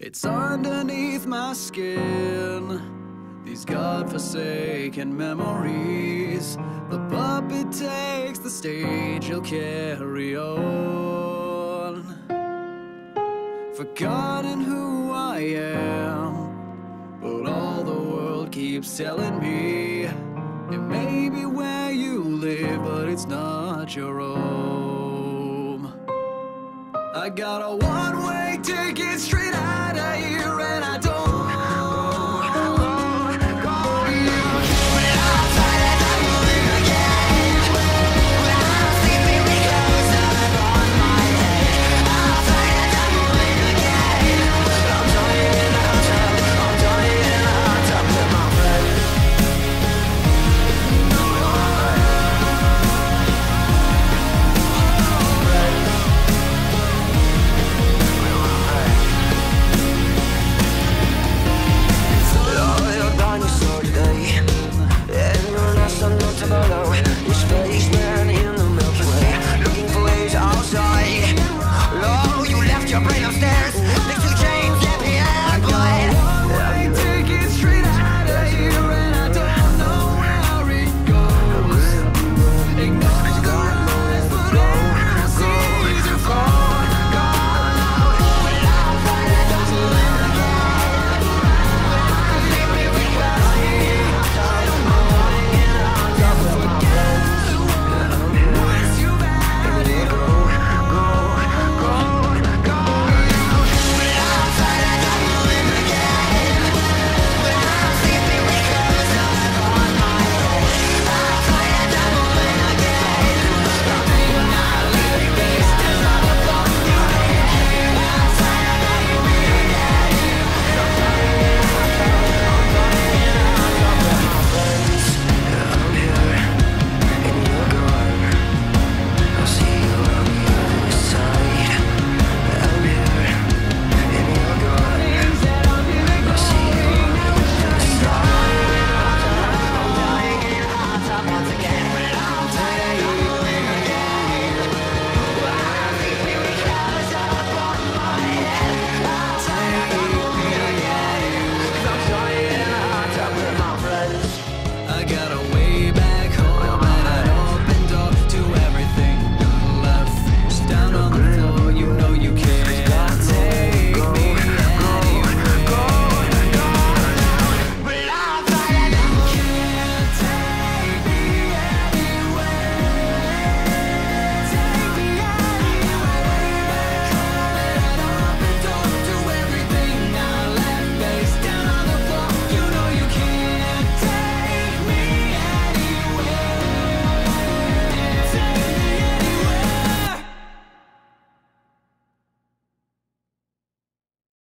It's underneath my skin. These godforsaken memories. The puppet takes the stage, You'll carry on. Forgotten who I am, but all the world keeps telling me it may be where you live, but it's not your home. I got a one way ticket straight out.